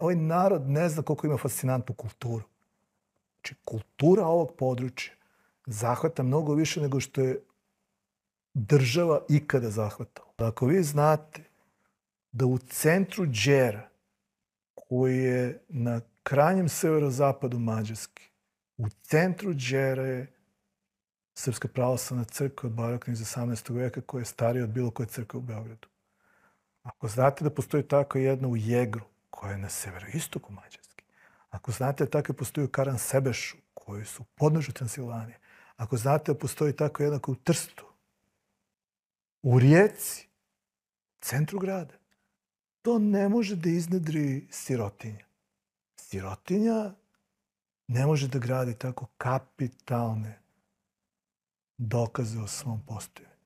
ovaj narod ne zna koliko ima fascinantnu kulturu. Znači, kultura ovog područja zahvata mnogo više nego što je država ikada zahvatala. Ako vi znate da u centru Đera, koji je na krajnjem severozapadu Mađarske, u centru Đera je Srpska pravoslavna crkva od barokne iz 18. veka koja je starija od bilo koje crkve u Beogradu. Ako znate da postoji tako jedna u Jegru, koja je na severoistoku Mađarske, ako znate da tako postoji u Karan Sebešu, koji su podnožu Transilvanije, ako znate da postoji tako jedna u Trstu, u Rijeci, centru grada, to ne može da iznedri sirotinja. Sirotinja ne može da gradi tako kapitalne dokaze o svom postojanju.